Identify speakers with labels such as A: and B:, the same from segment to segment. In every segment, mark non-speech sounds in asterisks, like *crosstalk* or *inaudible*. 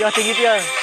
A: 要听遇见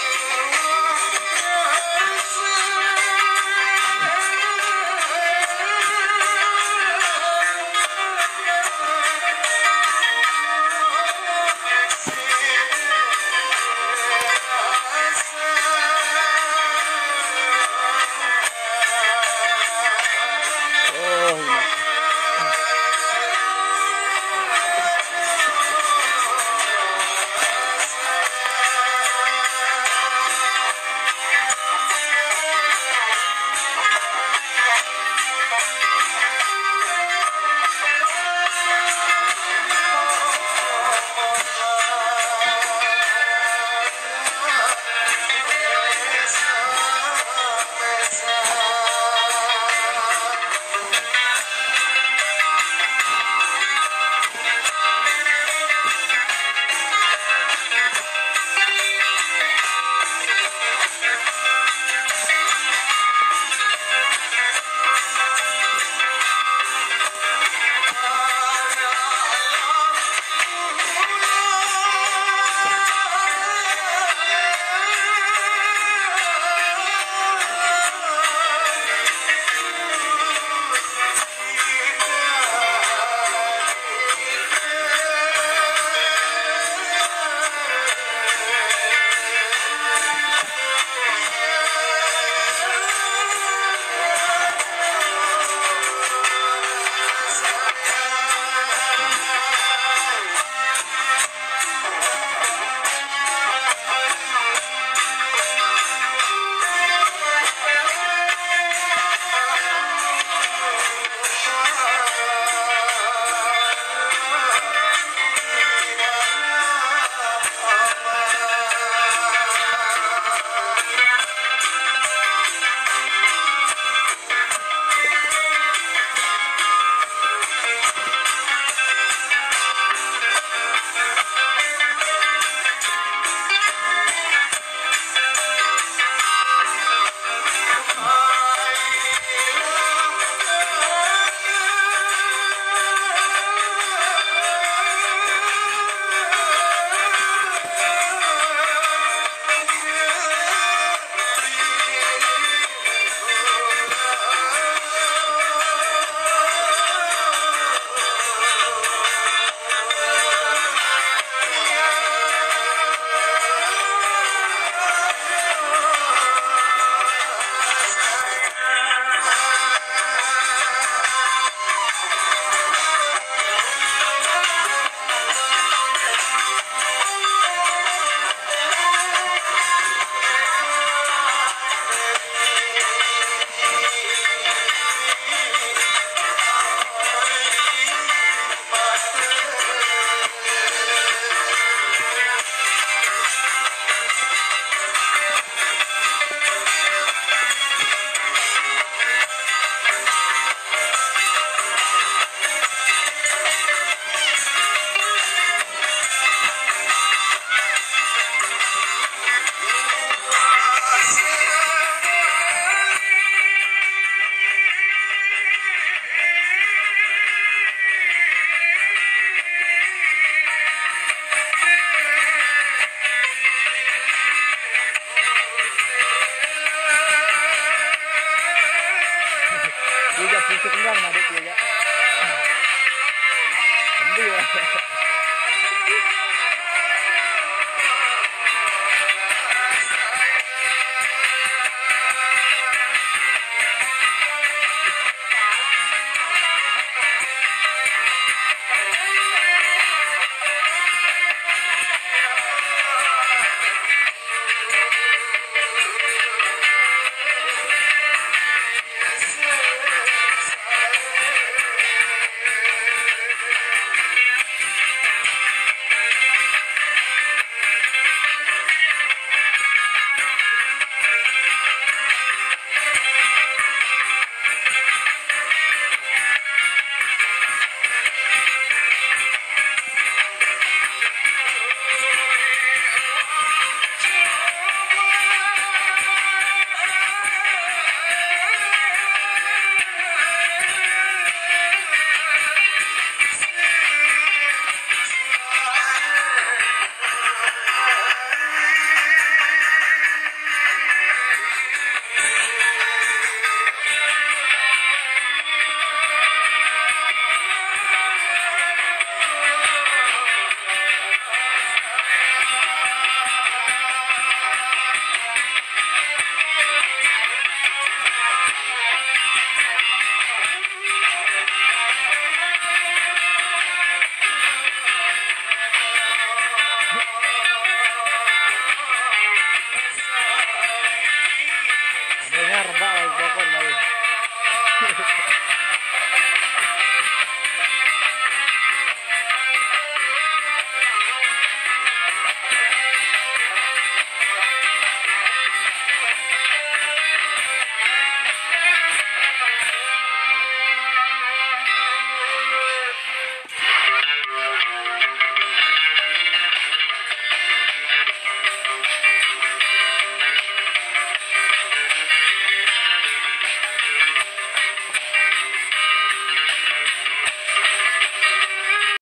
A: Okay. *laughs* Bueno,